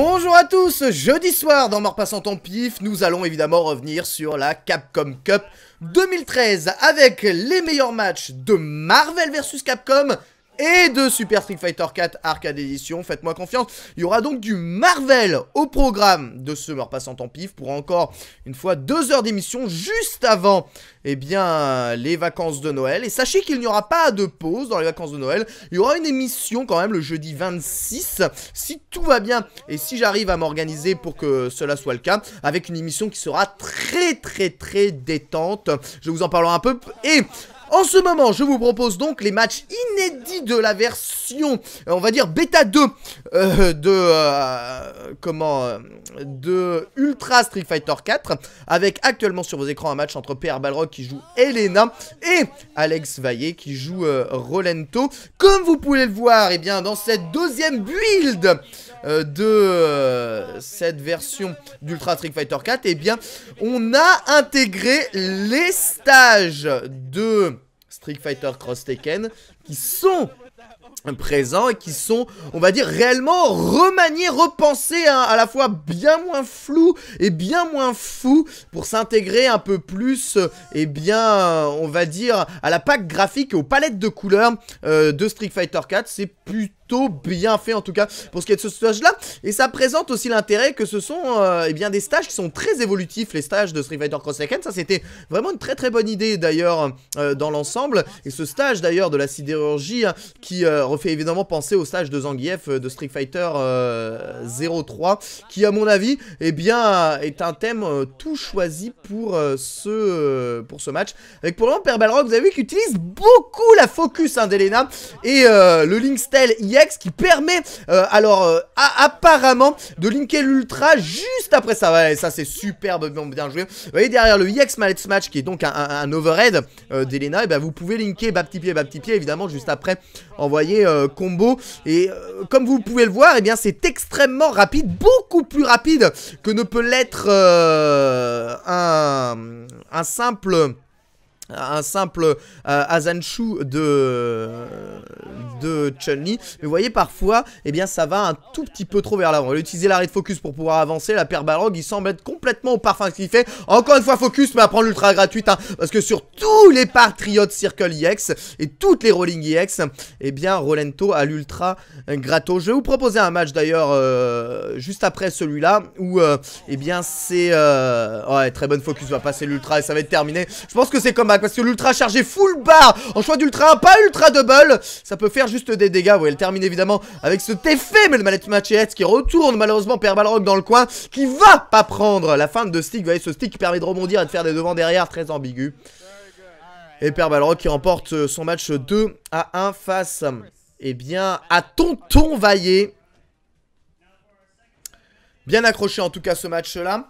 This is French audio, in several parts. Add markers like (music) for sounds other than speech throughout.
Bonjour à tous, jeudi soir dans Mort Passant en Pif, nous allons évidemment revenir sur la Capcom Cup 2013 avec les meilleurs matchs de Marvel vs Capcom et de Super Street Fighter 4 Arcade Edition, faites-moi confiance. Il y aura donc du Marvel au programme de ce mort passant en pif pour encore une fois deux heures d'émission juste avant eh bien, les vacances de Noël. Et sachez qu'il n'y aura pas de pause dans les vacances de Noël. Il y aura une émission quand même le jeudi 26, si tout va bien et si j'arrive à m'organiser pour que cela soit le cas, avec une émission qui sera très très très détente. Je vous en parlerai un peu et en ce moment, je vous propose donc les matchs inédits de la version, euh, on va dire bêta 2 euh, de euh, comment de Ultra Street Fighter 4 avec actuellement sur vos écrans un match entre PR Balrog qui joue Elena et Alex Vaillé qui joue Rolento. Comme vous pouvez le voir, et eh bien dans cette deuxième build euh, de euh, cette version d'Ultra Street Fighter 4, eh bien, on a intégré les stages de Street Fighter Cross Tekken qui sont présents et qui sont, on va dire, réellement remaniés, repensés à la fois bien moins flou et bien moins fou pour s'intégrer un peu plus, et eh bien, on va dire, à la pack graphique et aux palettes de couleurs euh, de Street Fighter 4. C'est plutôt bien fait en tout cas pour ce qui est de ce stage là et ça présente aussi l'intérêt que ce sont euh, eh bien des stages qui sont très évolutifs les stages de Street Fighter Cross Tekken ça c'était vraiment une très très bonne idée d'ailleurs euh, dans l'ensemble. Et ce stage d'ailleurs de la sidérurgie hein, qui euh, refait évidemment penser au stage de Zangief de Street Fighter 03 qui à mon avis eh bien est un thème tout choisi pour ce pour ce match. Avec pour le moment Père Balrog vous avez vu qu'il utilise beaucoup la focus hein, d'Elena. Et le Link Qui permet, euh, alors, euh, apparemment, de linker l'ultra juste après ça. Ouais, ça c'est superbe, bien joué. Vous voyez derrière le EX Mallet Smash, qui est donc un, overhead euh, d'Elena, et ben vous pouvez linker bas petit pied, bas petit pied, évidemment, juste après envoyer combo. Et comme vous pouvez le voir, et bien c'est extrêmement rapide, beaucoup plus rapide que ne peut l'être un simple un simple euh, Azanshu de Chun-Li. Mais vous voyez, parfois, eh bien, ça va un tout petit peu trop vers l'avant. On va utiliser l'arrêt de focus pour pouvoir avancer. La paire Balrog, il semble être complètement au parfum qu'il fait. Encore une fois, focus, mais à prendre l'ultra gratuite. Hein, parce que sur tous les Patriots Circle EX et toutes les Rolling EX, eh bien, Rolento a l'ultra gratos. Je vais vous proposer un match d'ailleurs euh, juste après celui-là où, euh, eh bien, c'est... ouais, très bonne focus, va passer l'ultra et ça va être terminé. Je pense que c'est comme parce que l'ultra chargé full bar en choix d'ultra pas ultra double, ça peut faire juste des dégâts. Vous voyez, termine évidemment avec ce effet, mais le Machet qui retourne malheureusement Père Balrog dans le coin, qui va pas prendre la fin de stick. Vous voyez, ce stick qui permet de rebondir et de faire des devants derrière, très ambigu. Et Père Balrog qui remporte son match 2 à 1 face, eh bien, à Tonton Vaillé. Bien accroché en tout cas ce match-là.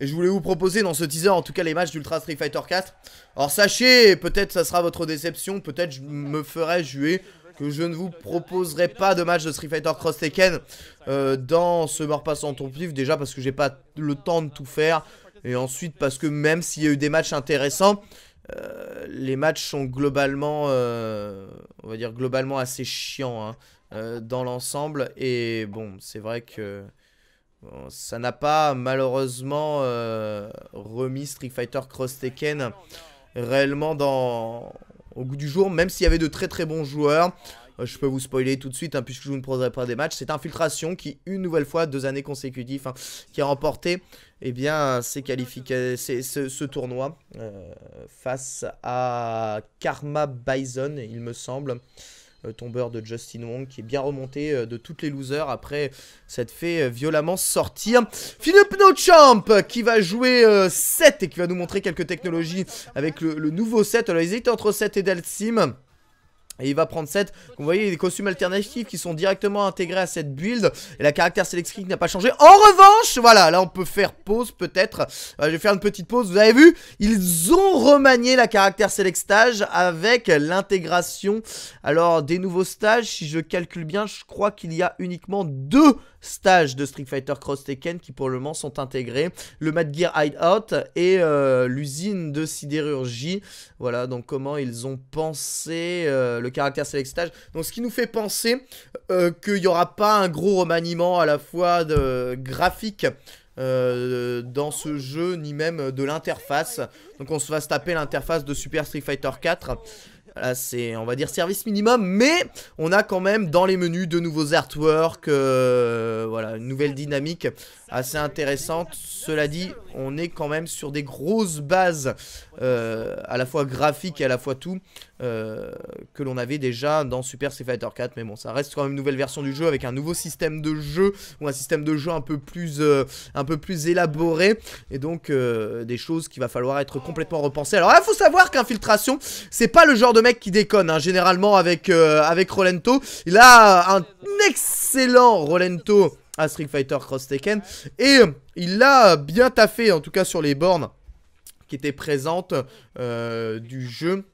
Et je voulais vous proposer dans ce teaser en tout cas les matchs d'Ultra Street Fighter 4. Alors sachez, peut-être ça sera votre déception, peut-être je me ferai jouer que je ne vous proposerai pas de match de Street Fighter Cross Tekken euh, dans ce mort passant ton pif. Déjà parce que j'ai pas le temps de tout faire. Et ensuite parce que même s'il y a eu des matchs intéressants, euh, les matchs sont globalement, euh, on va dire globalement assez chiants hein, dans l'ensemble. Et bon, c'est vrai que ça n'a pas malheureusement euh, remis Street Fighter Cross Tekken réellement dans... au goût du jour, même s'il y avait de très très bons joueurs. Euh, je peux vous spoiler tout de suite, hein, puisque je vous ne proposerai pas des matchs. C'est Infiltration qui, une nouvelle fois, deux années consécutives, hein, qui a remporté eh bien, ce, ce, tournoi euh, face à Karma Bison, il me semble. Euh, tombeur de Justin Wong qui est bien remonté euh, de toutes les losers après s'être fait euh, violemment sortir. Philippe Champ qui va jouer 7 et qui va nous montrer quelques technologies avec le, nouveau set. Alors ils étaient entre 7 et Delsim. Et il va prendre 7. Vous voyez, des costumes alternatifs qui sont directement intégrés à cette build. Et la caractère sélectrique n'a pas changé. En revanche, voilà, là on peut faire pause peut-être. Euh, je vais faire une petite pause. Vous avez vu, ils ont remanié la caractère select stage avec l'intégration. Alors, des nouveaux stages, si je calcule bien, je crois qu'il y a uniquement deux stages de Street Fighter Cross Tekken qui pour le moment sont intégrés. Le Mad Gear Hideout et euh, l'usine de sidérurgie. Voilà, donc comment ils ont pensé euh, le caractère select stage. Donc ce qui nous fait penser qu'il n'y aura pas un gros remaniement à la fois de graphique dans ce jeu, ni même de l'interface. Donc on se va se taper l'interface de Super Street Fighter 4. Là, c'est, on va dire, service minimum, mais on a quand même dans les menus de nouveaux artworks, euh, voilà, une nouvelle dynamique assez intéressante. Cela dit, on est quand même sur des grosses bases, euh, à la fois graphiques et à la fois tout, euh, que l'on avait déjà dans Super Street Fighter 4. Mais bon, ça reste quand même une nouvelle version du jeu avec un nouveau système de jeu, ou un système de jeu un peu plus, un peu plus élaboré, et donc des choses qu'il va falloir être complètement repensées. Alors il faut savoir qu'Infiltration, c'est pas le genre de mec qui déconne, hein, généralement avec, euh, avec Rolento. Il a un excellent Rolento à Street Fighter Cross Tekken. Et il l'a bien taffé, en tout cas sur les bornes qui étaient présentes euh, du jeu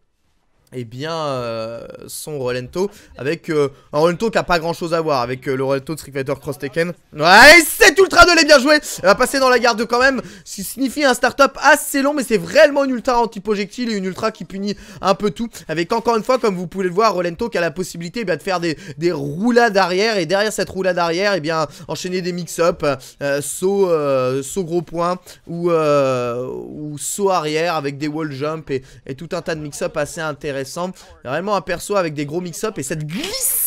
eh bien euh, son Rolento avec euh, un Rolento qui a pas grand chose à voir avec euh, le Rolento de Street Cross Tekken. Ouais, c'est ultra de les bien joué. Elle va passer dans la garde quand même, ce qui signifie un start-up assez long, mais c'est vraiment une ultra anti-projectile et une ultra qui punit un peu tout. Avec encore une fois, comme vous pouvez le voir, Rolento qui a la possibilité eh de faire des, des, roulades arrière et derrière cette roulade arrière, eh bien enchaîner des mix-up, saut, gros point ou, saut arrière avec des wall jump et, et tout un tas de mix-up assez intéressants Vraiment un perso avec des gros mix-up et cette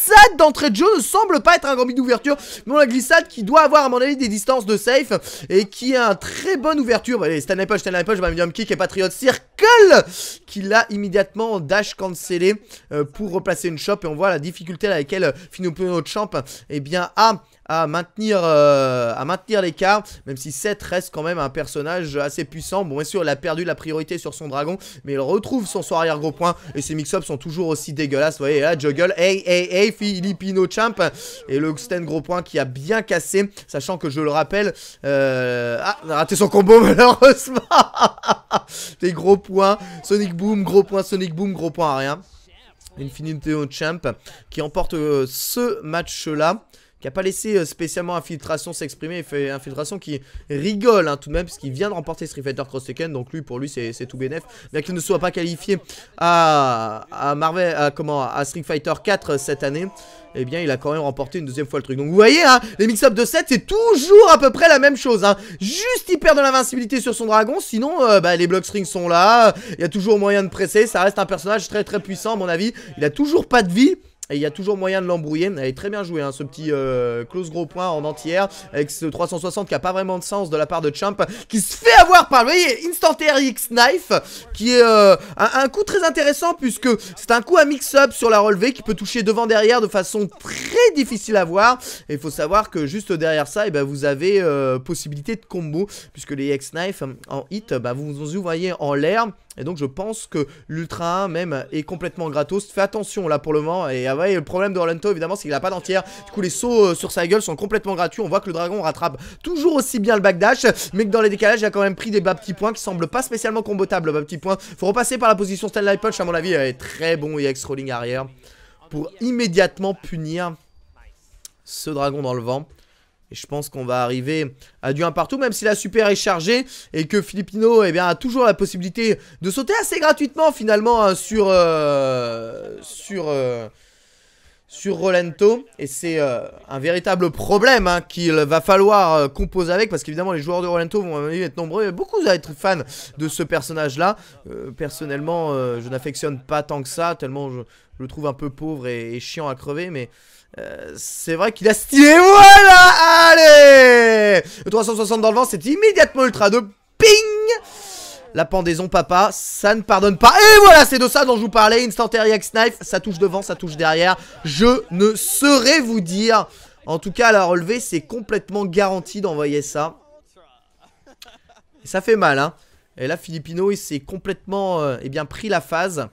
glissade d'entrée de jeu ne semble pas être un gambit d'ouverture. Non, la glissade qui doit avoir à mon avis des distances de safe et qui a une très bonne ouverture. Allez, Stanley Punch, Stanley Punch, Medium Kick et Patriot Circle qui l'a immédiatement dash cancellé euh, pour replacer une shop et on voit la difficulté à laquelle Finopino Champ eh bien, a à maintenir, euh, maintenir l'écart, même si Seth reste quand même un personnage assez puissant. Bon, bien sûr, il a perdu la priorité sur son dragon, mais il retrouve son soir arrière gros point, et ses mix-ups sont toujours aussi dégueulasses. Vous voyez, là, Juggle, hey, hey, hey, Filipino Champ, et le stand gros point qui a bien cassé, sachant que je le rappelle, euh, ah, a raté son combo (laughs) malheureusement. Des gros points, Sonic Boom, gros point, Sonic Boom, gros point à rien. Infinity Champ qui emporte euh, ce match là qui a pas laissé euh, spécialement Infiltration s'exprimer. Infiltration qui rigole hein, tout de même, puisqu'il vient de remporter Street Fighter Cross Tekken. Donc lui, pour lui, c'est tout bénef. Bien qu'il ne soit pas qualifié à, Marvel, comment, à Street Fighter 4 cette année, eh bien, il a quand même remporté une deuxième fois le truc. Donc vous voyez, hein, les mix-up de 7, c'est toujours à peu près la même chose. Hein. Juste, il perd de l'invincibilité sur son dragon. Sinon, euh, bah, les block strings sont là. Il y a toujours moyen de presser. Ça reste un personnage très très puissant, à mon avis. Il a toujours pas de vie. Et il y a toujours moyen de l'embrouiller. Elle est très bien joué, hein, ce petit euh, close gros point en entière. Avec ce 360 qui a pas vraiment de sens de la part de Champ. Qui se fait avoir par, vous voyez, Instant RX Knife. Qui est euh, un, coup très intéressant puisque c'est un coup à mix-up sur la relevée qui peut toucher devant derrière de façon très difficile à voir. Et il faut savoir que juste derrière ça, et eh ben, vous avez euh, possibilité de combo. Puisque les X-Knife en hit, bah, vous vous voyez en l'air. Et donc je pense que l'Ultra 1 même est complètement gratos. Fais attention là pour le moment. Et ah le problème de Rolento évidemment c'est qu'il a pas d'entière. Du coup les sauts euh, sur sa gueule sont complètement gratuits. On voit que le dragon rattrape toujours aussi bien le backdash. Mais que dans les décalages il a quand même pris des bas petits points qui semblent pas spécialement combotables. Bas points. Faut repasser par la position Stanley Punch à mon avis. Est très bon EX rolling arrière. Pour immédiatement punir ce dragon dans le vent. Et je pense qu'on va arriver à du 1 partout, même si la super est chargée et que Filipino eh bien, a toujours la possibilité de sauter assez gratuitement finalement hein, sur, euh, sur, euh, sur Rolento. Et c'est euh, un véritable problème hein, qu'il va falloir composer avec parce qu'évidemment les joueurs de Rolento vont être nombreux. Beaucoup à être fans de ce personnage-là. personnellement, je n'affectionne pas tant que ça, tellement je, le trouve un peu pauvre et chiant à crever, mais... Euh, c'est vrai qu'il a stylé, voilà Allez Le 360 dans le vent, c'est immédiatement ultra de ping La pendaison, papa, ça ne pardonne pas. Et voilà, c'est de ça dont je vous parlais. Instant X Knife, ça touche devant, ça touche derrière. Je ne saurais vous dire. En tout cas, la relevée, c'est complètement garanti d'envoyer ça. Ça fait mal, hein. Et là, Filipino, il s'est complètement euh, eh bien, pris la phase.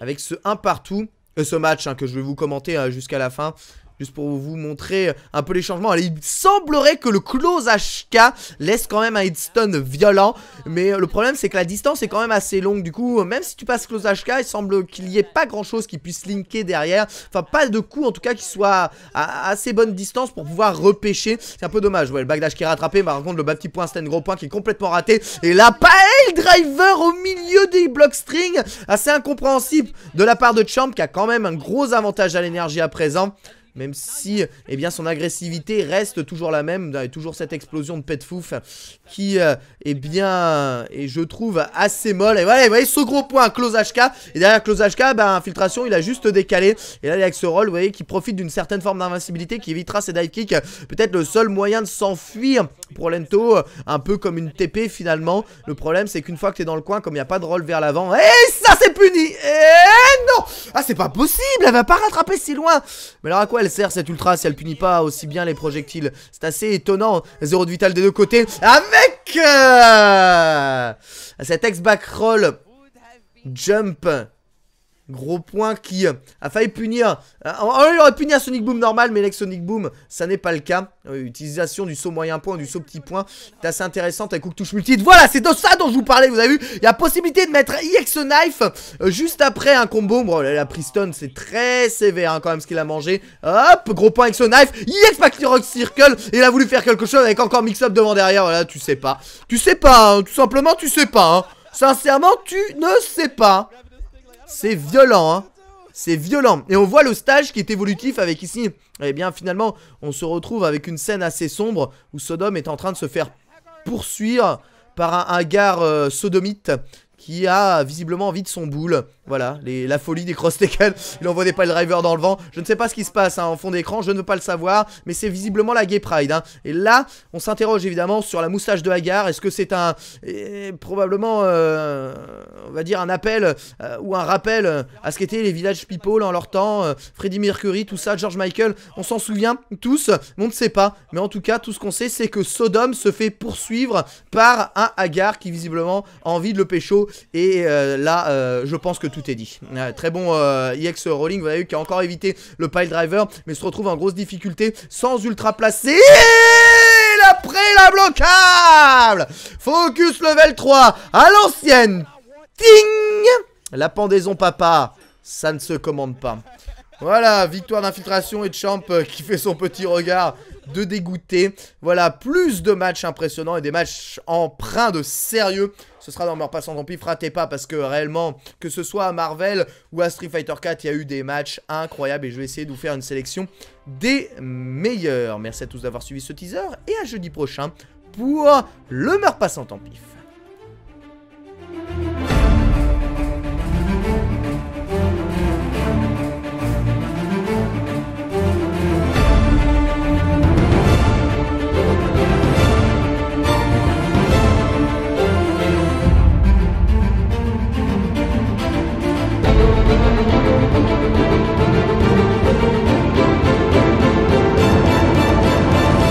Avec ce 1 partout ce match hein, que je vais vous commenter hein, jusqu'à la fin Juste pour vous montrer un peu les changements. il semblerait que le close HK laisse quand même un hitstun violent. Mais le problème, c'est que la distance est quand même assez longue. Du coup, même si tu passes close HK, il semble qu'il n'y ait pas grand chose qui puisse linker derrière. Enfin, pas de coup en tout cas qui soit à assez bonne distance pour pouvoir repêcher. C'est un peu dommage. Ouais, le backdash qui est rattrapé. Par contre, le bas petit point, c'est un gros point qui est complètement raté. Et là, pareil, driver au milieu des blocs string assez incompréhensibles de la part de Champ qui a quand même un gros avantage à l'énergie à présent. Même si, eh bien, son agressivité reste toujours la même. Toujours cette explosion de pet fouf qui, euh, eh bien, et je trouve assez molle. Et voilà, vous voyez ce gros point, Close HK. Et derrière Close HK, ben, infiltration, il a juste décalé. Et là, avec ce rôle, vous voyez, qui profite d'une certaine forme d'invincibilité qui évitera ses dive kicks. Peut-être le seul moyen de s'enfuir pour Lento, un peu comme une TP finalement. Le problème, c'est qu'une fois que t'es dans le coin, comme il n'y a pas de roll vers l'avant, et ça, c'est puni Et non Ah, c'est pas possible Elle va pas rattraper si loin Mais alors à quoi elle sert cette ultra si elle punit pas aussi bien les projectiles? C'est assez étonnant. Zéro de vital des deux côtés. Avec euh, cet ex-back roll jump Gros point qui a failli punir. Oh, il aurait puni un Sonic Boom normal, mais avec Sonic Boom, ça n'est pas le cas. Euh, utilisation du saut moyen point, du saut petit point, c'est assez intéressante avec Hook touche multi. Voilà, c'est de ça dont je vous parlais, vous avez vu. Il y a possibilité de mettre EX Knife euh, juste après un combo. Bon, la Priston, c'est très sévère hein, quand même ce qu'il a mangé. Hop, gros point EX Knife. EX Rock Circle. Il a voulu faire quelque chose avec encore mix-up devant derrière. Voilà, tu sais pas. Tu sais pas, hein, tout simplement, tu sais pas. Hein. Sincèrement, tu ne sais pas. C'est violent, hein. C'est violent. Et on voit le stage qui est évolutif avec ici. Eh bien, finalement, on se retrouve avec une scène assez sombre où Sodom est en train de se faire poursuivre par un, gars euh, sodomite qui a visiblement envie de son boule. Voilà, la folie des cross tackle. (laughs) Il envoie des drivers dans le vent. Je ne sais pas ce qui se passe hein, en fond d'écran, je ne veux pas le savoir. Mais c'est visiblement la Gay Pride. Hein. Et là, on s'interroge évidemment sur la moustache de Hagar. Est-ce que c'est un. probablement, euh, on va dire, un appel euh, ou un rappel à ce qu'étaient les Village People en leur temps. Euh, Freddie Mercury, tout ça, George Michael. On s'en souvient tous, mais on ne sait pas. Mais en tout cas, tout ce qu'on sait, c'est que Sodom se fait poursuivre par un Hagar qui visiblement a envie de le pécho et euh, là, euh, je pense que tout est dit. très bon EX euh, Rolling, vous avez vu, qui a encore évité le pile driver, mais se retrouve en grosse difficulté sans ultra placé. Après la blocable Focus level 3 à l'ancienne. Ting La pendaison papa, ça ne se commande pas. Voilà, victoire d'infiltration et de Champ qui fait son petit regard de dégoûté. Voilà, plus de matchs impressionnants et des matchs empreints de sérieux. Ce sera dans Meurt Passant Tant Pis, ratez pas parce que réellement, que ce soit à Marvel ou à Street Fighter 4, il y a eu des matchs incroyables et je vais essayer de vous faire une sélection des meilleurs. Merci à tous d'avoir suivi ce teaser et à jeudi prochain pour le Meurt Pis.